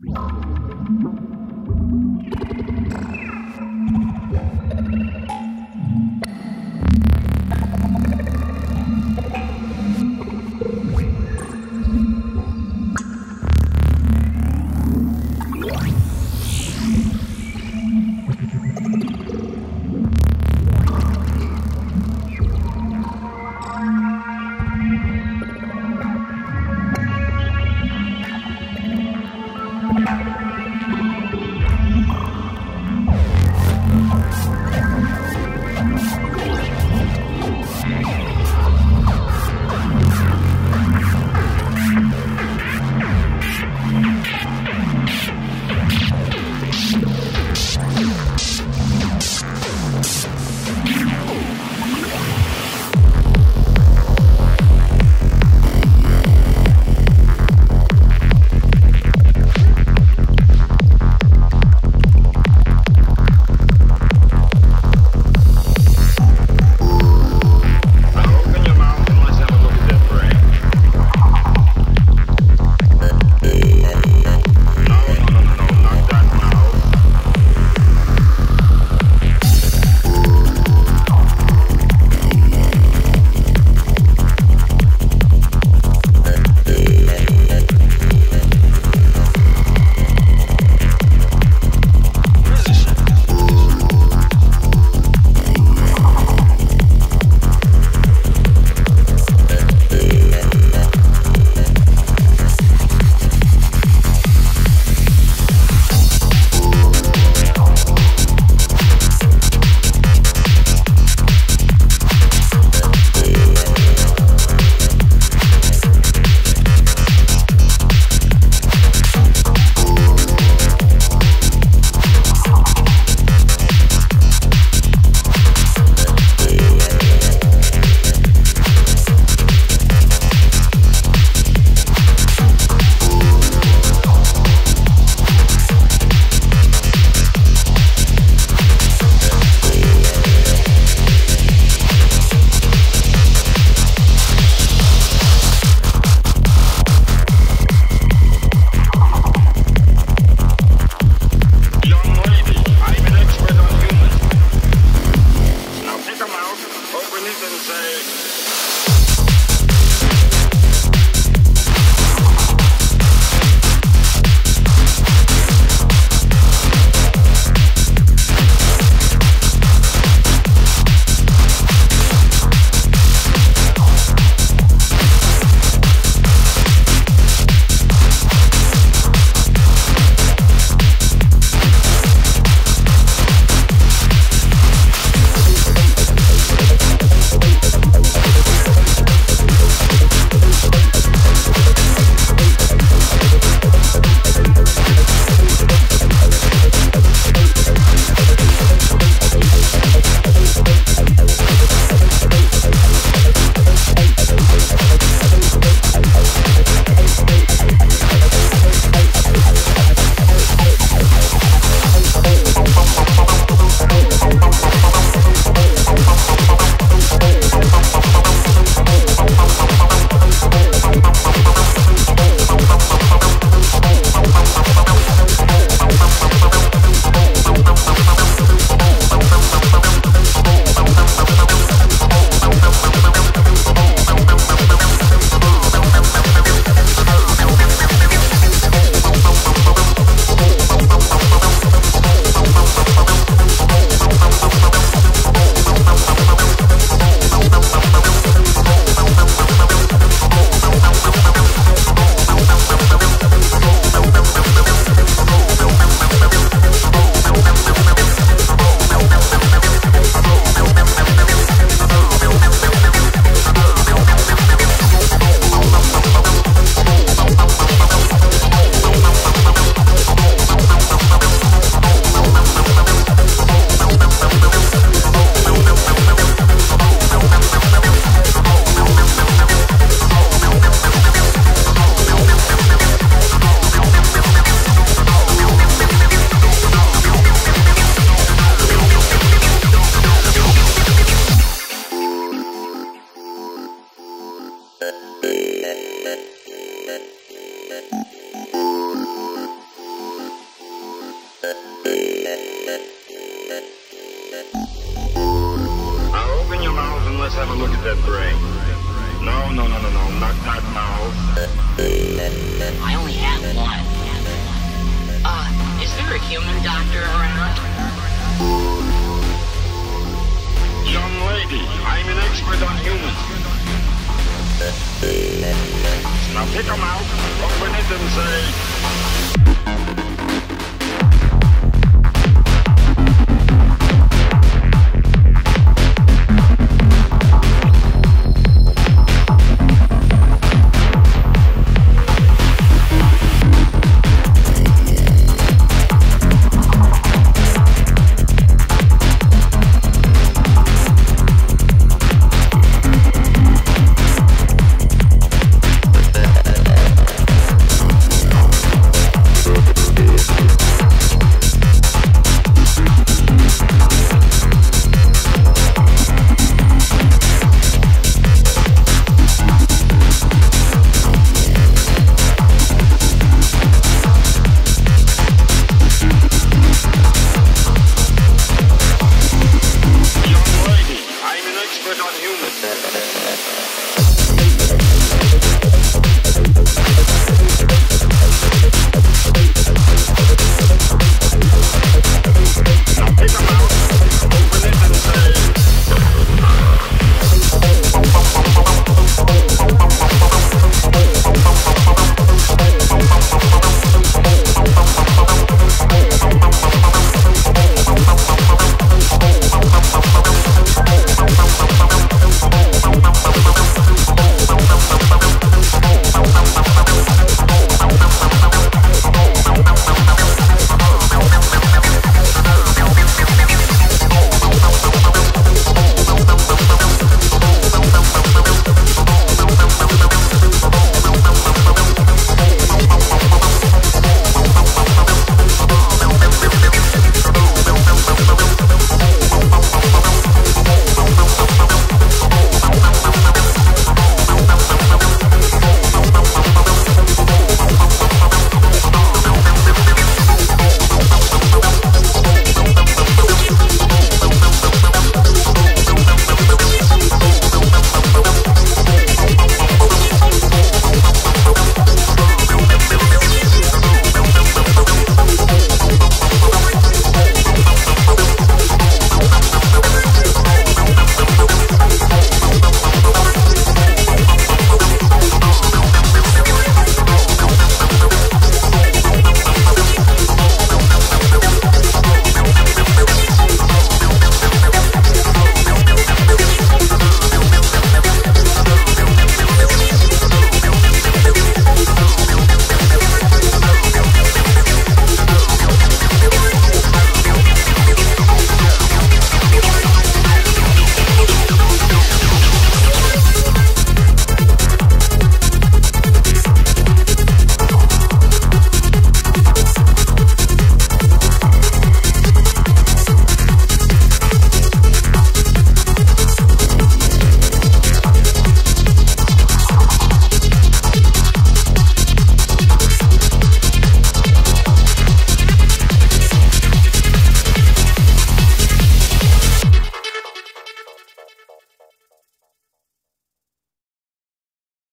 you Now open your mouth and let's have a look at that brain. No, no, no, no, no, not that mouth. I only have one. Uh, is there a human doctor around? Young lady, I'm an expert on humans. Now pick 'em out, open it and say,